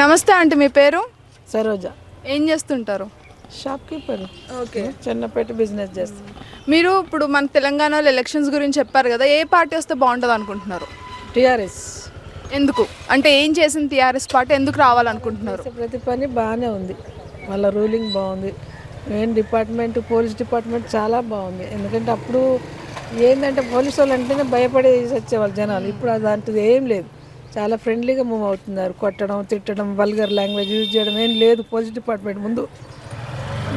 నమస్తే ఆంటీ మీ పేరు? సరోజ. ఏం చేస్తుంటారు? Shop keeper okay. చిన్నపేట బిజినెస్ చేస్తాం. మీరు ఇప్పుడు మన తెలంగాణలో ఎలక్షన్స్ గురించి చెప్పారు కదా ఏ పార్టీ వస్తే బాగుంటుంది అనుకుంటున్నారు? టీఆర్ఎస్. ఎందుకు? అంటే ఏం చేసింది టీఆర్ఎస్ పార్టీ? ఎందుకు రావాలనుకుంటున్నారు? ప్రతి పని బాగానే ఉంది. వాళ్ళ రూలింగ్ బాగుంది. మెయిన్ డిపార్ట్మెంట్ పోలీస్ డిపార్ట్మెంట్ చాలా బాగుంది. ఎందుకంటే అప్పుడు ఏంటంటే పోలీసు వాళ్ళు అంటేనే భయపడి వచ్చేవాళ్ళు జనాలు. ఇప్పుడు అలాంటిది ఏం లేదు. చాలా ఫ్రెండ్లీగా మూవ్ అవుతున్నారు. కొట్టడం తిట్టడం వల్గర్ లాంగ్వేజ్ యూజ్ చేయడం ఏం లేదు. పోలీస్ డిపార్ట్మెంట్ ముందు.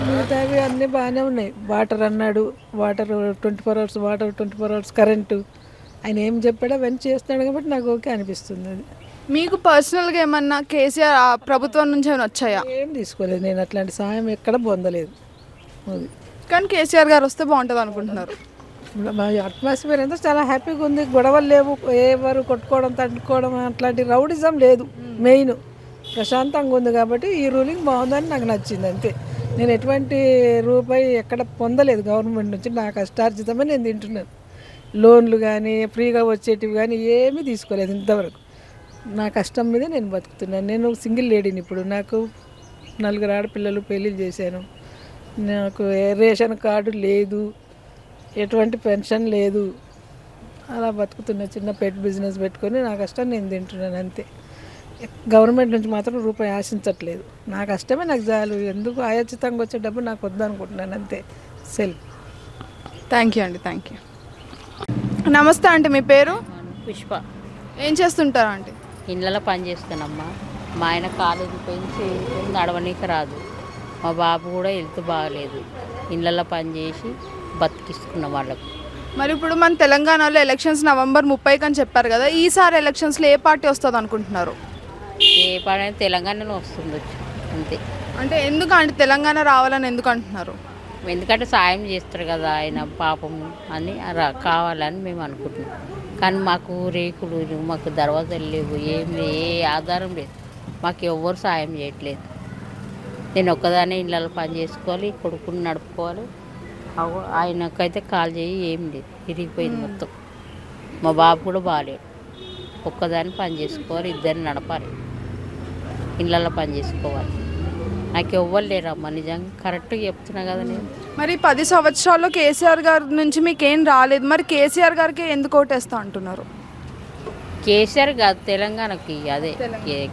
మిగతావి అన్నీ బాగానే ఉన్నాయి. వాటర్ అన్నాడు. Water twenty four hours water twenty four hours current ఆయన ఏం చెప్పాడో అవన్నీ చేస్తున్నాడు కాబట్టి నాకు ఓకే అనిపిస్తుంది అది. మీకు పర్సనల్గా ఏమన్నా కేసీఆర్ ఆ ప్రభుత్వం నుంచి ఏమైనా వచ్చాయా? ఏం తీసుకోలేదు. నేను అట్లాంటి సాయం ఎక్కడ పొందలేదు. అది. కానీ కేసీఆర్ గారు వస్తే బాగుంటుంది అనుకుంటున్నారు అట్మాస్ఫియర్ అంతా చాలా హ్యాపీగా ఉంది. గొడవలు లేవు. ఎవరు కొట్టుకోవడం తట్టుకోవడం అట్లాంటి రౌడిజం లేదు. మెయిన్. ప్రశాంతంగా ఉంది కాబట్టి ఈ రూలింగ్ బాగుందని నాకు నచ్చింది అంతే. నేను ఎటువంటి రూపాయి ఎక్కడ పొందలేదు గవర్నమెంట్ నుంచి. నా కష్టార్జితమే నేను తింటున్నాను. లోన్లు కానీ ఫ్రీగా వచ్చేటివి కానీ ఏమీ తీసుకోలేదు ఇంతవరకు. నా కష్టం మీదే నేను బతుకుతున్నాను. నేను సింగిల్ లేడీని ఇప్పుడు. నాకు నలుగురు ఆడపిల్లలు పెళ్ళిళ్ళు చేశాను. నాకు రేషన్ కార్డు లేదు. ఎటువంటి పెన్షన్ లేదు. అలా బతుకుతున్నా చిన్న పెట్ బిజినెస్ పెట్టుకొని నా కష్టం నేను తింటున్నాను అంతే. గవర్నమెంట్ నుంచి మాత్రం రూపాయి ఆశించట్లేదు. నా కష్టమే నాకు చాలు ఎందుకు ఆయాచితంగా వచ్చే డబ్బు నాకు వద్దనుకుంటున్నాను అంతే. సెల్. థ్యాంక్ యూ అండి థ్యాంక్ యూ నమస్తే ఆంటీ మీ పేరు? పుష్ప. ఏం చేస్తుంటారు ఆంటీ? ఇళ్ళలో పని చేస్తానమ్మా మా ఆయన కాలేజీ పెంచి నడవనీకి రాదు. మా బాబు కూడా హెల్త్ బాగలేదు. ఇళ్ళలో పని చేసి బతికిస్తున్నాం వాళ్ళకు. మరి ఇప్పుడు మన తెలంగాణలో ఎలక్షన్స్ నవంబర్ ముప్పైకి అని చెప్పారు కదా ఈసారి ఎలక్షన్స్లో ఏ పార్టీ వస్తుంది అనుకుంటున్నారు? ఏ అయినా తెలంగాణలో వస్తుండొచ్చు అంతే. అంటే ఎందుకు అంటే తెలంగాణ రావాలని ఎందుకు అంటున్నారు ఎందుకంటే సాయం చేస్తారు కదా ఆయన పాపము అని రా కావాలని మేము అనుకుంటున్నాం. కానీ మాకు రేకులు మాకు దర్వాజాలు లేవు ఏం ఏ ఆధారం లేదు. మాకు ఎవ్వరు సాయం చేయట్లేదు. నేను ఒక్కదానే ఇళ్ళలో పని చేసుకోవాలి కొడుకుని నడుపుకోవాలి. ఆయనకైతే కాల్ చేయి ఏం లేదు. విరిగిపోయింది మొత్తం. మా బాబు కూడా బాగాలేడు. ఒక్కదాన్ని పని చేసుకోవాలి ఇద్దరిని నడపాలి. ఇళ్ళల్లో పని చేసుకోవాలి. నాకు ఎవ్వరు లేరమ్మా నిజంగా కరెక్ట్గా చెప్తున్నా కదా నేను. మరి పది సంవత్సరాల్లో కేసీఆర్ గారి నుంచి మీకేం రాలేదు. మరి కేసీఆర్ గారికి ఎందుకు ఓటేస్తా అంటున్నారు? కేసీఆర్ కాదు తెలంగాణకి అదే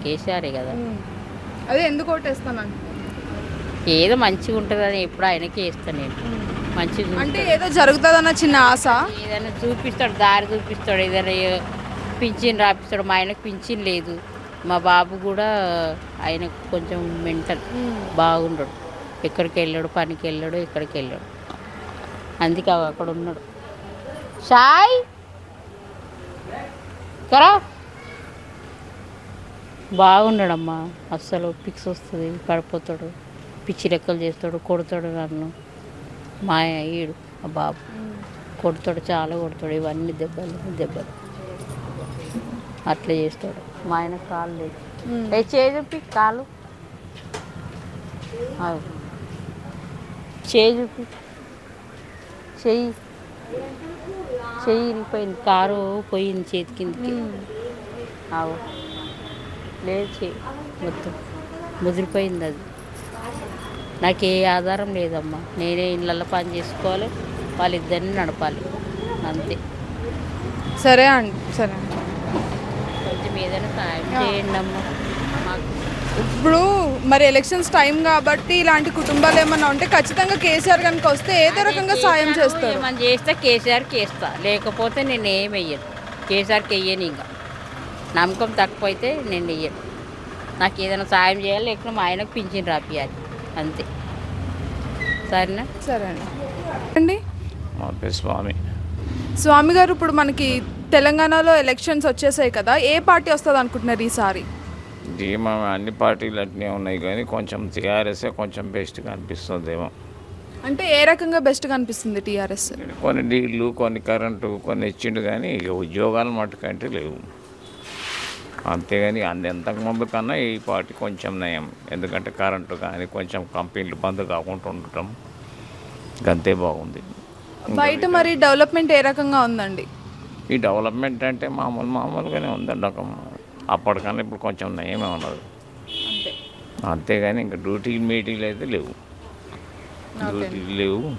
కేసీఆరే కదా. అదే ఎందుకు ఓటేస్తాను ఏదో మంచిగా ఉంటుందని ఎప్పుడు ఆయనకే ఇస్తాను నేను. మంచిగా అంటే. ఏదో జరుగుతుందన్న చిన్న ఆశ? ఏదైనా చూపిస్తాడు దారి చూపిస్తాడు ఏదైనా పింఛన్ రాపిస్తాడు మా ఆయనకు పింఛన్ లేదు. మా బాబు కూడా ఆయనకు కొంచెం మెంటల్ బాగుండడు. ఎక్కడికి వెళ్ళాడు పనికి వెళ్ళాడు ఎక్కడికి వెళ్ళాడు. అందుకే అక్కడ ఉన్నాడు. షాయ్ కరా! బాగున్నాడమ్మా. అస్సలు పిక్స్ వస్తుంది పడిపోతాడు. పిచ్చి లెక్కలు చేస్తాడు కొడతాడు నన్ను. మా ఈడు మా బాబు. కొడతాడు చాలా కొడతాడు ఇవన్నీ దెబ్బలు దెబ్బలు. అట్లా చేస్తాడు. మా ఆయన కాలు లేదు. ఏ కాలు. చూపి. చెయ్యి. చెయ్యి ఇరిగిపోయింది. కారు పోయింది చేతి కిందకి. ఆవు లేదు చెయ్యి. మొత్తం ముదిరిపోయింది అది. నాకు ఏ ఆధారం లేదమ్మా. నేనే ఇళ్ళల్లో పని చేసుకోవాలి వాళ్ళిద్దరిని నడపాలి. అంతే. సరే అండి సరే కొంచెం ఏదైనా సాయం చేయండి అమ్మా. మాకు ఇప్పుడు మరి ఎలక్షన్స్ టైం కాబట్టి ఇలాంటి కుటుంబాలు ఏమన్నా ఉంటే ఖచ్చితంగా కేసీఆర్ కనుక వస్తే ఏదో రకంగా సాయం చేస్తారు? ఏమని చేస్తే కేసీఆర్కి వేస్తా లేకపోతే నేను ఏం వెయ్యను కేసీఆర్కి వెయ్యను ఇంకా. నమ్మకం తక్కువ అయితే నేను వెయ్యను నాకు ఏదైనా సాయం చేయాలి లేకపోతే మా ఆయనకు పింఛన్ రాపియాలి. అంతే. సరేనా? సరే అండి? అండి మా పేరు స్వామి. స్వామి గారు ఇప్పుడు మనకి తెలంగాణలో ఎలక్షన్స్ వచ్చేసాయి కదా ఏ పార్టీ వస్తుంది అనుకుంటున్నారు ఈసారి? అన్ని పార్టీలు అట్నే ఉన్నాయి కానీ కొంచెం టీఆర్ఎస్ఏ కొంచెం బెస్ట్గా అనిపిస్తుందేమో. అంటే ఏ రకంగా బెస్ట్గా అనిపిస్తుంది టీఆర్ఎస్? కొన్ని నీళ్ళు కొన్ని కరెంటు కొన్ని ఇచ్చిండు కానీ ఇక ఉద్యోగాలు మట్టుకంటే లేవు. అంతేగాని అంత ఎంతకు ముందు కన్నా ఈ పార్టీ కొంచెం నయం. ఎందుకంటే కరెంటు కానీ కొంచెం కంపెనీలు బంద్ కాకుండా ఉండటం అంతే బాగుంది. బయట మరి డెవలప్మెంట్ ఏ రకంగా ఉందండి? ఈ డెవలప్మెంట్ అంటే మామూలు మామూలుగానే ఉందండి. ఒక అప్పటికన్నా ఇప్పుడు కొంచెం నయమే ఉన్నది. అంతేగాని ఇంకా డ్యూటీ మీటింగ్లు అయితే లేవు. డ్యూటీలు లేవు.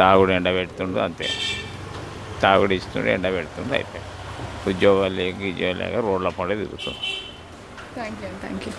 తాగుడు ఎండ పెడుతుండు అంతే. తాగుడు ఇస్తుండే ఎండ పెడుతుండే అయిపోయి ఉద్యోగాలు లేక ఉద్యోగాలు లేక రోడ్ల పడే తిరుగుతుంది థ్యాంక్ యూ థ్యాంక్ యూ